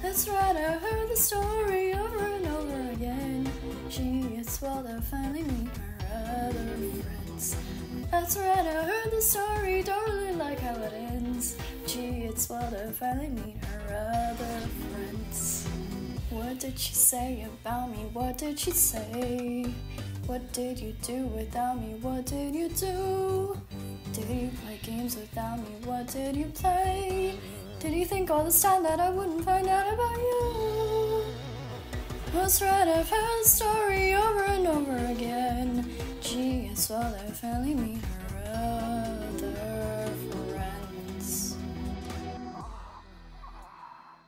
That's right, I heard the story over and over again. Gee, it's well to finally meet her other friends. That's right, I heard the story, don't really like how it ends. Gee, it's well to finally meet her other friends. What did she say about me? What did she say? What did you do without me? What did you do? Did you play games without me? What did you play? Did you think all this time that I wouldn't find out about you? That's right, I've heard the story over and over again. Gee, it's well I finally meet her other friends.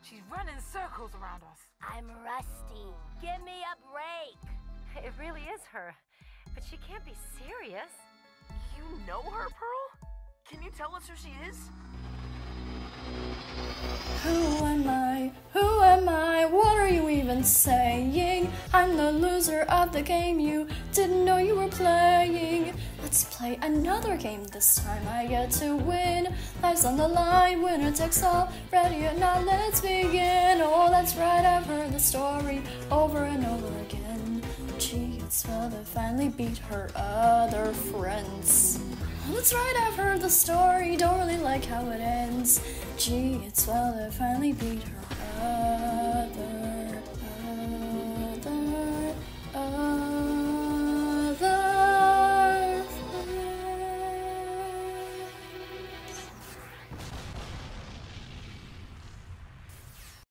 She's running circles around us. I'm rusty. Give me a break. It really is her. But she can't be serious. You know her, Pearl? Can you tell us who she is? Even saying? I'm the loser of the game you didn't know you were playing. Let's play another game. This time I get to win. Life's on the line, winner takes all. Ready or not, let's begin. Oh, that's right, I've heard the story over and over again. Gee, it's well to finally beat her other friends. That's right, I've heard the story, don't really like how it ends. Gee, it's well to finally beat her